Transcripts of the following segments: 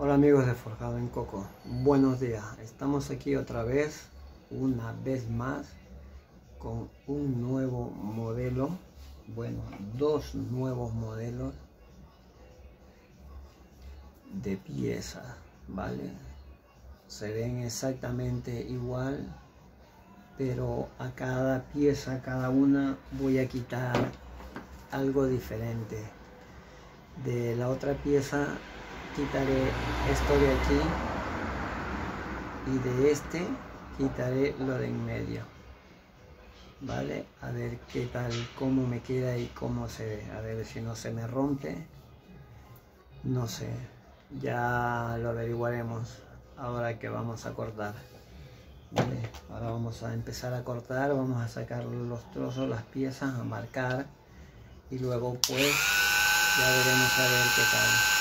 Hola amigos de Forjado en Coco, buenos días. Estamos aquí otra vez, una vez más, con un nuevo modelo, bueno, dos nuevos modelos de piezas, ¿vale? Se ven exactamente igual, pero a cada pieza, cada una, voy a quitar algo diferente. De la otra pieza quitaré esto de aquí y de este quitaré lo de en medio. Vale a ver qué tal cómo me queda y cómo se ve. A ver si no se me rompe. No sé. Ya lo averiguaremos ahora que vamos a cortar. Vale ahora vamos a empezar a cortar. Vamos a sacar los trozos las piezas a marcar. Y luego pues ya veremos a ver qué tal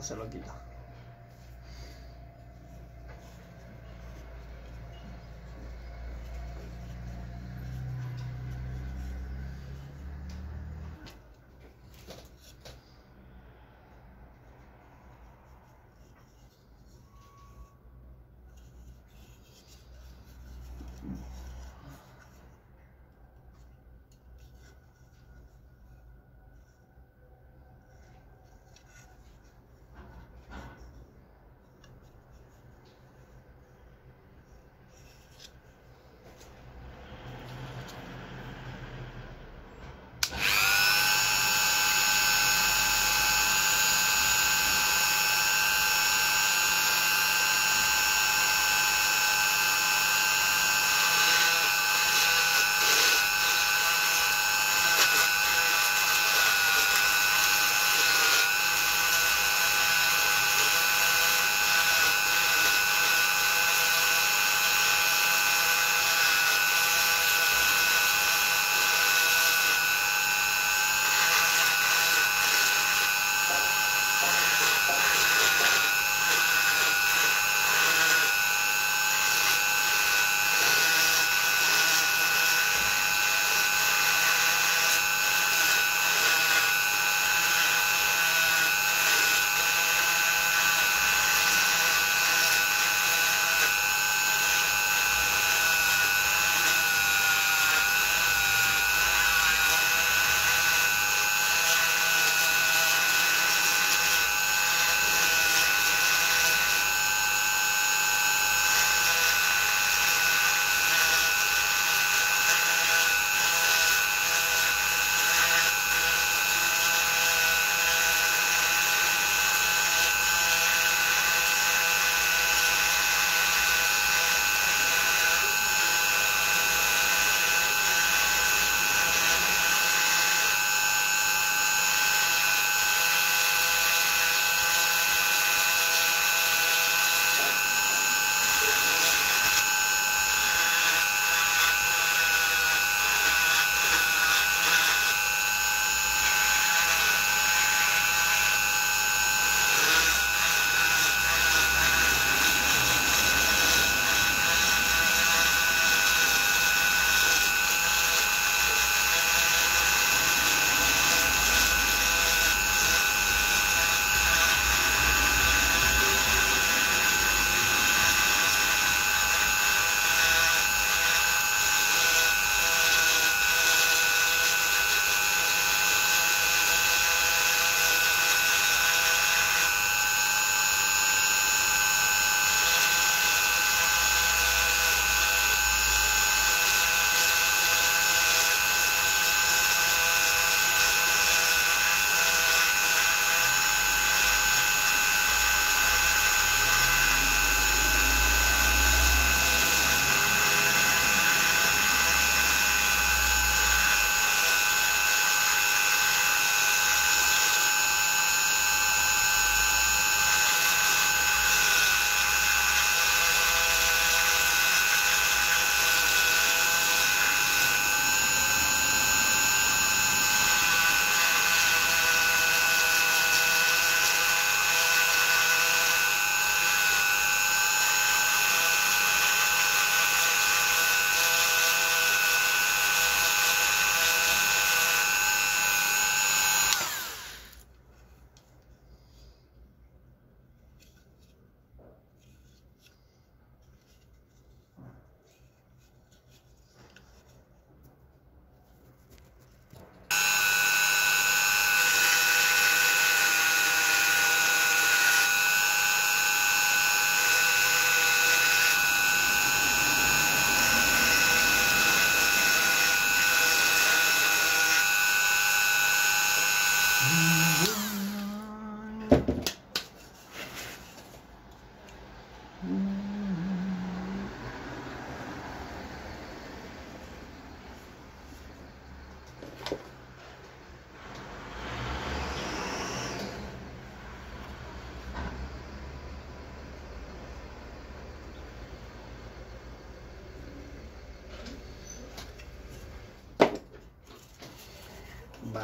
se lo quito.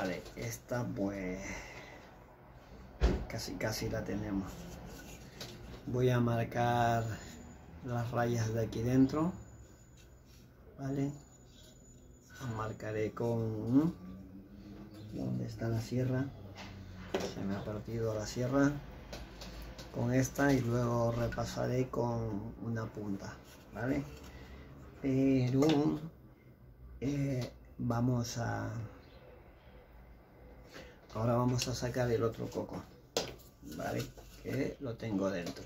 Vale, esta pues casi casi la tenemos. Voy a marcar las rayas de aquí dentro vale marcaré con donde está la sierra se me ha partido la sierra. Con esta y luego repasaré con una punta vale pero eh, vamos a ahora vamos a sacar el otro coco vale que lo tengo dentro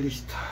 Listo.